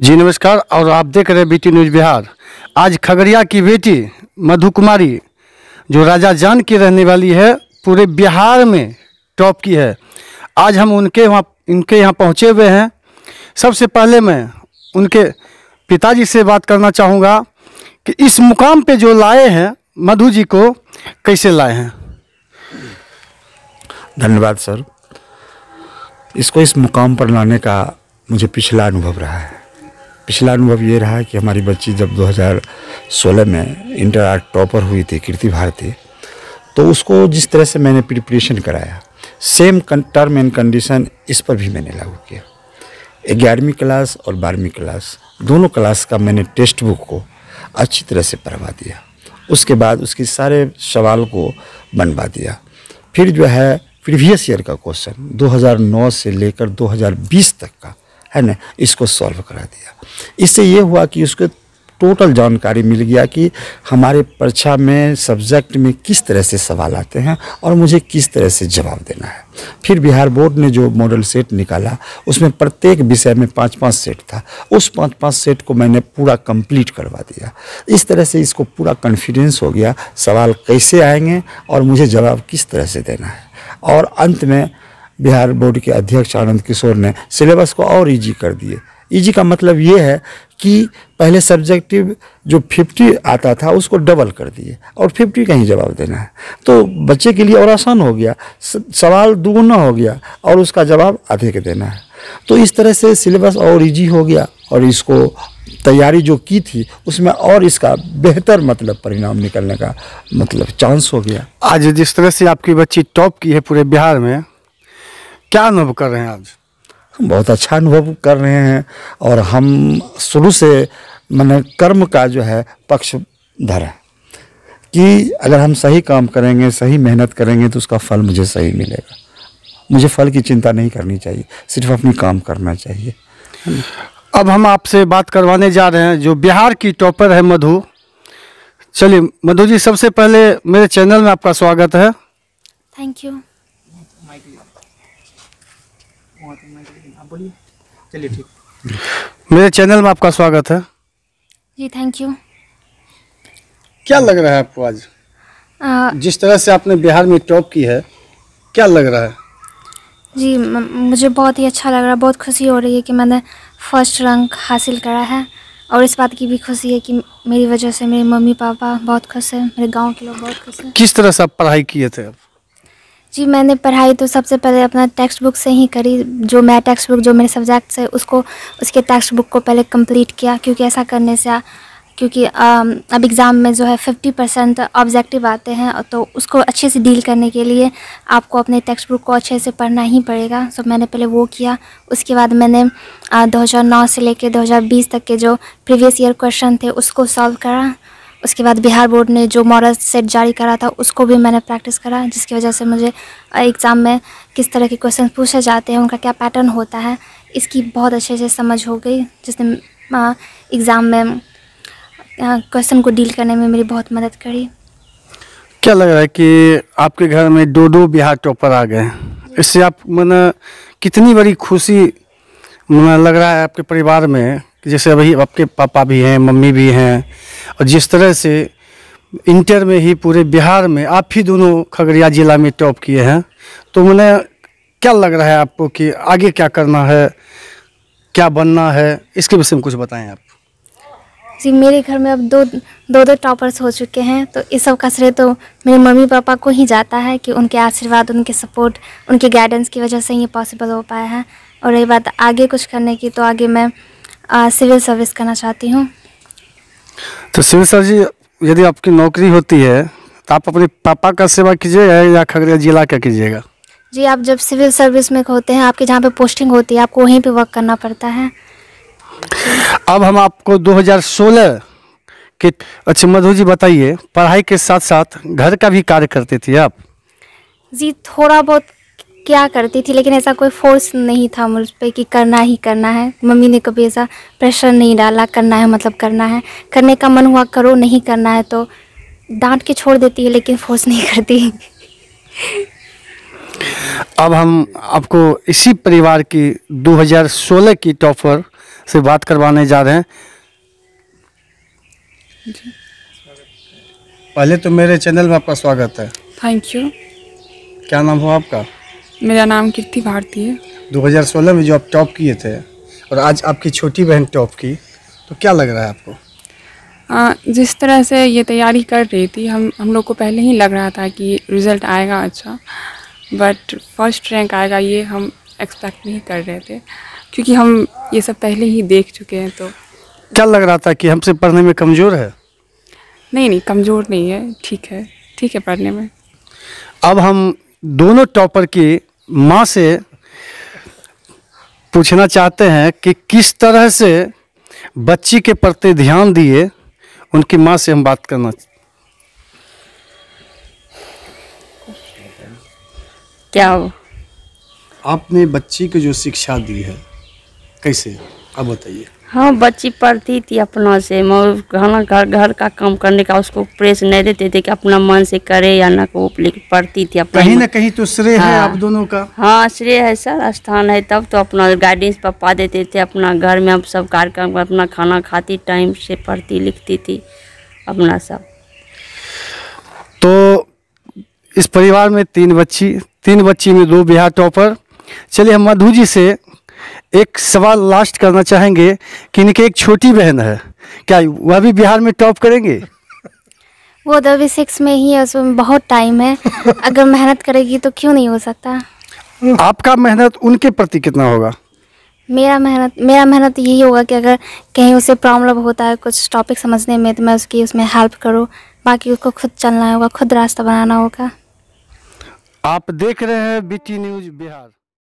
जी नमस्कार, और आप देख रहे हैं बीटी न्यूज़ बिहार। आज खगड़िया की बेटी मधु कुमारी जो राजा जान की रहने वाली है, पूरे बिहार में टॉप की है। आज हम उनके वहाँ, इनके यहाँ पहुँचे हुए हैं। सबसे पहले मैं उनके पिताजी से बात करना चाहूँगा कि इस मुकाम पे जो लाए हैं, मधु जी को कैसे लाए हैं? धन्यवाद, सर। इसको इस मुकाम पर लाने का मुझे पिछला अनुभव रहा है। पिछला अनुभव ये रहा कि हमारी बच्ची जब 2016 में इंटर आर्ट टॉपर हुई थी, कीर्ति भारती तो उसको जिस तरह से मैंने प्रिपरेशन कराया सेम टर्म एंड कंडीशन इस पर भी मैंने लागू किया। ग्यारहवीं क्लास और बारहवीं क्लास दोनों क्लास का मैंने टेक्स्ट बुक को अच्छी तरह से पढ़वा दिया। उसके बाद उसके सारे सवाल को बनवा दिया। फिर जो है प्रीवियस ईयर का क्वेश्चन 2009 से लेकर 2020 तक का है ना, इसको सॉल्व करा दिया। इससे ये हुआ कि उसको टोटल जानकारी मिल गया कि हमारे परीक्षा में सब्जेक्ट में किस तरह से सवाल आते हैं और मुझे किस तरह से जवाब देना है। फिर बिहार बोर्ड ने जो मॉडल सेट निकाला, उसमें प्रत्येक विषय में पाँच पाँच सेट था। उस पाँच पाँच सेट को मैंने पूरा कंप्लीट करवा दिया। इस तरह से इसको पूरा कॉन्फिडेंस हो गया, सवाल कैसे आएँगे और मुझे जवाब किस तरह से देना है। और अंत में बिहार बोर्ड के अध्यक्ष आनंद किशोर ने सिलेबस को और इजी कर दिए। इजी का मतलब ये है कि पहले सब्जेक्टिव जो 50 आता था, उसको डबल कर दिए और 50 का ही जवाब देना है। तो बच्चे के लिए और आसान हो गया सवाल दुगुना हो गया और उसका जवाब आधे के देना है। तो इस तरह से सिलेबस और इजी हो गया और इसको तैयारी जो की थी, उसमें और इसका बेहतर मतलब परिणाम निकलने का मतलब चांस हो गया। आज जिस तरह से आपकी बच्ची टॉप की है पूरे बिहार में क्या अनुभव कर रहे हैं आज? हम बहुत अच्छा अनुभव कर रहे हैं और हम शुरू से मैंने कर्म का जो है पक्ष धरा कि अगर हम सही काम करेंगे सही मेहनत करेंगे तो उसका फल मुझे सही मिलेगा। मुझे फल की चिंता नहीं करनी चाहिए सिर्फ़ अपनी काम करना चाहिए। अब हम आपसे बात करवाने जा रहे हैं जो बिहार की टॉपर है मधु। चलिए मधु जी सबसे पहले मेरे चैनल में आपका स्वागत है। थैंक यू चलिए ठीक। मेरे चैनल में आपका स्वागत है। जी थैंक यू क्या लग रहा है आपको आज? आ, जिस तरह से आपने बिहार में टॉप की है क्या लग रहा है? जी म- मुझे बहुत ही अच्छा लग रहा है बहुत खुशी हो रही है कि मैंने फ़र्स्ट रैंक हासिल करा है। और इस बात की भी खुशी है कि मेरी वजह से मेरे मम्मी पापा बहुत खुश हैं मेरे गाँव के लोग बहुत खुश हैं। किस तरह से आप पढ़ाई किए थे? अब जी, मैंने पढ़ाई तो सबसे पहले अपना टेक्स्ट बुक से ही करी, जो मैं टेक्स्ट बुक जो मेरे सब्जेक्ट से, उसको, उसके टेक्स्ट बुक को पहले कंप्लीट किया, क्योंकि ऐसा करने से क्योंकि अब एग्ज़ाम में जो है फिफ्टी परसेंट ऑब्जेक्टिव आते हैं तो उसको अच्छे से डील करने के लिए आपको अपने टेक्स्ट बुक को अच्छे से पढ़ना ही पड़ेगा। सो मैंने पहले वो किया, उसके बाद मैंने दो हज़ार नौ से लेकर दो हज़ार बीस तक के जो प्रीवियस ईयर क्वेश्चन थे, उसको सॉल्व करा। उसके बाद बिहार बोर्ड ने जो मॉडल सेट जारी करा था, उसको भी मैंने प्रैक्टिस करा, जिसकी वजह से मुझे एग्ज़ाम में किस तरह के क्वेश्चन पूछे जाते हैं, उनका क्या पैटर्न होता है, इसकी बहुत अच्छे से समझ हो गई, जिसने एग्ज़ाम में क्वेश्चन को डील करने में मेरी बहुत मदद करी। क्या लग रहा है कि आपके घर में दो दो बिहार टॉपर आ गए? इससे आप, मैंने, कितनी बड़ी खुशी, मैंने, लग रहा है आपके परिवार में कि जैसे अभी आपके पापा भी हैं, मम्मी भी हैं, और जिस तरह से इंटर में ही पूरे बिहार में आप ही दोनों खगड़िया जिला में टॉप किए हैं तो मैंने क्या लग रहा है आपको कि आगे क्या करना है, क्या बनना है, इसके विषय में कुछ बताएँ आप। जी, मेरे घर में अब दो दो दो टॉपर्स हो चुके हैं तो इस सब का श्रेय तो मेरे मम्मी पापा को ही जाता है कि उनके आशीर्वाद, उनके सपोर्ट उनके गाइडेंस की वजह से ये पॉसिबल हो पाया है। और रही बात आगे कुछ करने की तो आगे मैं सिविल सर्विस करना चाहती हूँ। तो सिविल सर जी यदि आपकी नौकरी होती है तो आप अपने पापा का सेवा कीजिएगा या खगड़िया जिला का कीजिएगा? जी आप जब सिविल सर्विस में होते हैं आपके जहाँ पे पोस्टिंग होती है आपको वहीं पे वर्क करना पड़ता है। अब हम आपको 2016 के अच्छा मधु जी बताइए पढ़ाई के साथ साथ घर का भी कार्य करते थे आप? जी थोड़ा बहुत क्या करती थी लेकिन ऐसा कोई फोर्स नहीं था मुझ पर कि करना ही करना है। मम्मी ने कभी ऐसा प्रेशर नहीं डाला करना है मतलब करना है। करने का मन हुआ करो नहीं करना है तो डांट के छोड़ देती है लेकिन फोर्स नहीं करती। अब हम आपको इसी परिवार की 2016 की टॉपर से बात करवाने जा रहे हैं। पहले तो मेरे चैनल में आपका स्वागत है। थैंक यू क्या नाम हो आपका? मेरा नाम कीर्ति भारती है। 2016 में जो आप टॉप किए थे और आज आपकी छोटी बहन टॉप की तो क्या लग रहा है आपको? आ, जिस तरह से ये तैयारी कर रही थी हम हम लोग को पहले ही लग रहा था कि रिज़ल्ट आएगा अच्छा बट फ़र्स्ट रैंक आएगा ये हम एक्सपेक्ट नहीं कर रहे थे क्योंकि हम ये सब पहले ही देख चुके हैं तो क्या लग रहा था कि हमसे पढ़ने में कमज़ोर है? नहीं नहीं कमज़ोर नहीं है ठीक है ठीक है पढ़ने में। अब हम दोनों टॉपर की माँ से पूछना चाहते हैं कि किस तरह से बच्ची के प्रति ध्यान दिए उनकी माँ से हम बात करना क्या हो? आपने बच्ची को जो शिक्षा दी है कैसे? अब बताइए। हाँ बच्ची पढ़ती थी अपना से मगर घर घर का काम करने का उसको प्रेस नहीं देते थे कि अपना मन से करे या ना को पढ़ती थी अपना कहीं ना कहीं तो श्रेय हाँ, है। आप दोनों का। हाँ श्रेय है सर स्थान है तब तो अपना गाइडेंस पापा देते थे अपना घर में हम सब कार्यक्रम अपना खाना खाती टाइम से पढ़ती लिखती थी अपना सब। तो इस परिवार में तीन बच्ची तीन बच्ची में दो बिहार टॉपर चलिए हम मधु जी से एक सवाल लास्ट करना चाहेंगे कि इनकी एक छोटी बहन है। क्या वह भी बिहार में टॉप करेंगे? वो तो अभी सिक्स में ही है उसमें बहुत टाइम है। अगर मेहनत करेगी तो क्यों नहीं हो सकता? आपका मेहनत उनके प्रति कितना होगा? मेरा मेहनत मेरा मेहनत यही होगा कि अगर कहीं उसे प्रॉब्लम होता है कुछ टॉपिक समझने में तो मैं उसकी उसमें हेल्प करूँ। बाकी उसको खुद चलना होगा खुद रास्ता बनाना होगा। आप देख रहे हैं बीटी न्यूज़ बिहार।